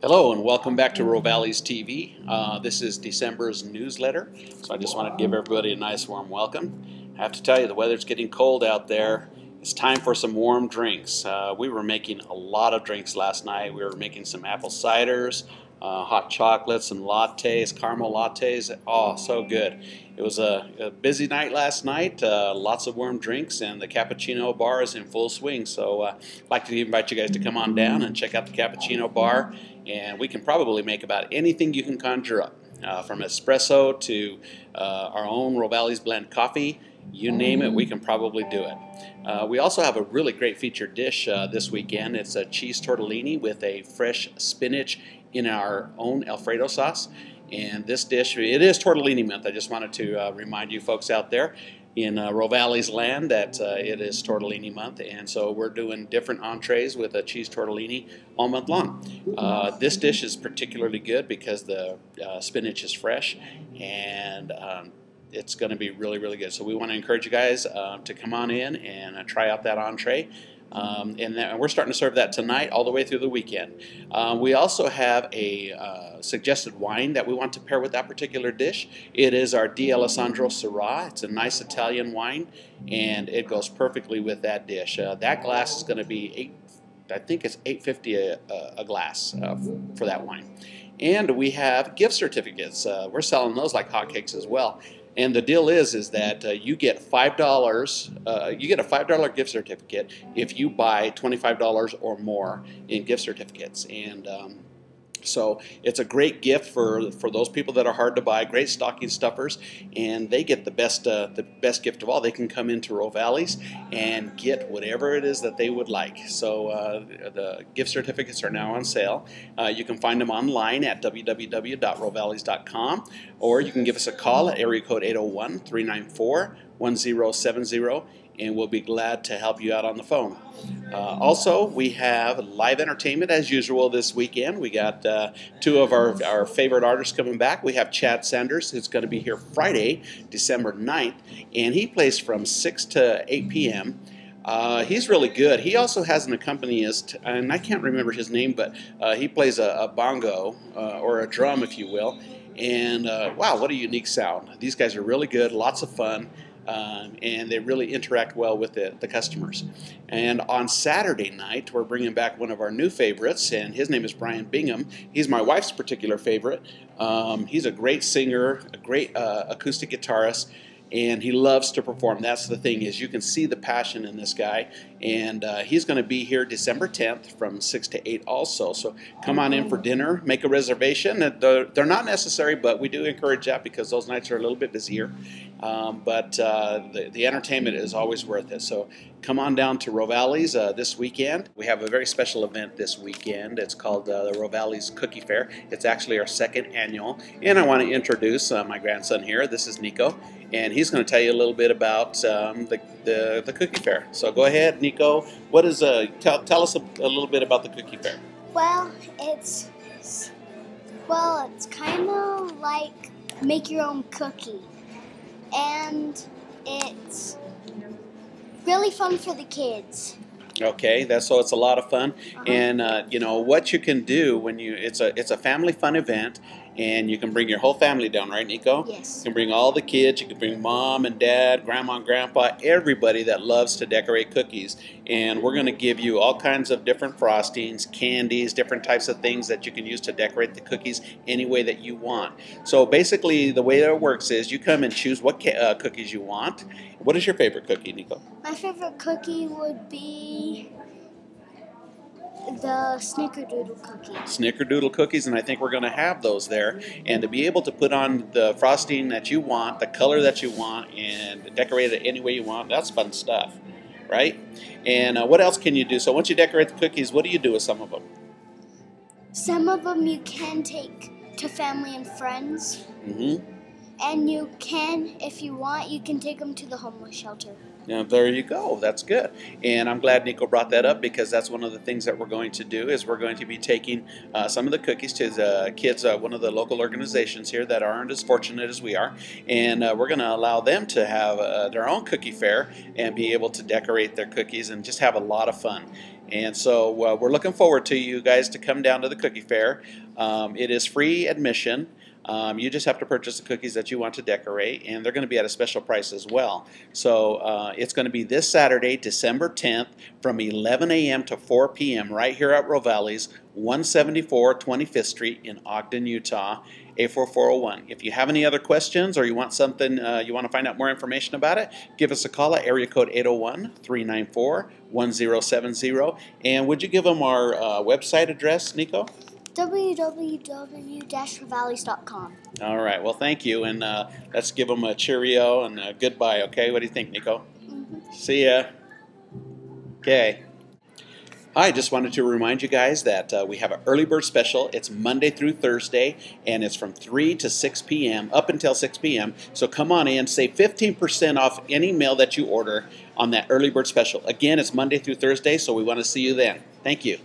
Hello and welcome back to Rovali's TV. Uh, this is December's newsletter, so I just wanted to give everybody a nice warm welcome. I have to tell you, the weather's getting cold out there. It's time for some warm drinks. Uh, we were making a lot of drinks last night. We were making some apple ciders, uh, hot chocolates, and lattes, caramel lattes. Oh, so good. It was a, a busy night last night, uh, lots of warm drinks, and the cappuccino bar is in full swing. So uh, I'd like to invite you guys to come on down and check out the cappuccino bar and we can probably make about anything you can conjure up, uh, from espresso to uh, our own Rural blend coffee. You name it, we can probably do it. Uh, we also have a really great featured dish uh, this weekend. It's a cheese tortellini with a fresh spinach in our own Alfredo sauce. And this dish, it is tortellini month. I just wanted to uh, remind you folks out there in uh, Rural land that uh, it is tortellini month, and so we're doing different entrees with a cheese tortellini all month long. Uh, this dish is particularly good because the uh, spinach is fresh and um, it's going to be really, really good. So we want to encourage you guys uh, to come on in and uh, try out that entree. Um, and, that, we're starting to serve that tonight all the way through the weekend. Uh, we also have a uh, suggested wine that we want to pair with that particular dish. It is our D'Alessandro Syrah. It's a nice Italian wine, and it goes perfectly with that dish. Uh, that glass is going to be eight. I think it's 850 a, a glass uh, for that wine. And we have gift certificates. Uh, we're selling those like hotcakes as well. And the deal is, is that uh, you get five dollars. Uh, you get a five dollar gift certificate if you buy twenty five dollars or more in gift certificates. And um, so it's a great gift for, for those people that are hard to buy, great stocking stuffers, and they get the best uh, the best gift of all. They can come into Rovali's and get whatever it is that they would like. So uh, the gift certificates are now on sale. Uh, you can find them online at www.ruralvalleys.com, or you can give us a call at area code 801 394 1070 and we'll be glad to help you out on the phone. Uh, also, we have live entertainment as usual this weekend. We got uh, two of our, our favorite artists coming back. We have Chad Sanders, who's going to be here Friday, December 9th, and he plays from 6 to 8 p.m. Uh, he's really good. He also has an accompanist, and I can't remember his name, but uh, he plays a, a bongo uh, or a drum, if you will. And uh, wow, what a unique sound. These guys are really good, lots of fun um, and they really interact well with the, the customers. And on Saturday night, we're bringing back one of our new favorites, and his name is Brian Bingham. He's my wife's particular favorite. Um, he's a great singer, a great uh, acoustic guitarist and he loves to perform. That's the thing is you can see the passion in this guy, and uh, he's going to be here December 10th from 6 to 8 also. So come on in for dinner, make a reservation. They're not necessary, but we do encourage that because those nights are a little bit busier. Um, but uh, the, the, entertainment is always worth it. So come on down to Rovali's uh, this weekend. We have a very special event this weekend. It's called uh, the Rovali's Cookie Fair. It's actually our second annual, and I want to introduce uh, my grandson here. This is Nico and he's going to tell you a little bit about um, the, the, the, cookie fair. So go ahead, Nico. What is uh, tell, tell us a, a, little bit about the cookie fair. Well, it's well, it's kind of like make your own cookie, and it's really fun for the kids. Okay, that's so it's a lot of fun, uh-huh. and uh, you know what you can do when you it's a it's a family fun event, and you can bring your whole family down, right, Nico? Yes. You can bring all the kids. You can bring mom and dad, grandma and grandpa, everybody that loves to decorate cookies. And we're going to give you all kinds of different frostings, candies, different types of things that you can use to decorate the cookies any way that you want. So basically, the way that it works is you come and choose what uh, cookies you want. What is your favorite cookie, Nico? My favorite cookie would be the snickerdoodle cookies. Snickerdoodle cookies, and I think we're going to have those there. And to be able to put on the frosting that you want, the color that you want, and decorate it any way you want, that's fun stuff, right? And uh, what else can you do? So once you decorate the cookies, what do you do with some of them? Some of them you can take to family and friends. Mm-hmm. And you can, if you want, you can take them to the homeless shelter. Now, there you go. That's good. And I'm glad Nico brought that up because that's one of the things that we're going to do is we're going to be taking uh, some of the cookies to the kids, uh, one of the local organizations here that aren't as fortunate as we are. And uh, we're going to allow them to have uh, their own cookie fair and be able to decorate their cookies and just have a lot of fun. And so uh, we're looking forward to you guys to come down to the cookie fair. Um, it is free admission. Um, you just have to purchase the cookies that you want to decorate, and they're going to be at a special price as well. So uh, it's going to be this Saturday, December 10th, from 11 a.m. to 4 p.m. right here at Rovali's, 174 25th Street in Ogden, Utah. A4401. If you have any other questions or you want something, uh, you want to find out more information about it, give us a call at area code 801 394 1070. And would you give them our uh, website address, Nico? www-valleys.com. All right. Well, thank you, and uh, let's give them a cheerio and a goodbye. Okay. What do you think, Nico? Mm-hmm. See ya. Okay. I just wanted to remind you guys that uh, we have an early bird special. It's Monday through Thursday, and it's from 3 to 6 p.m., up until 6 p.m. So come on in, save 15% off any meal that you order on that early bird special. Again, it's Monday through Thursday, so we want to see you then. Thank you.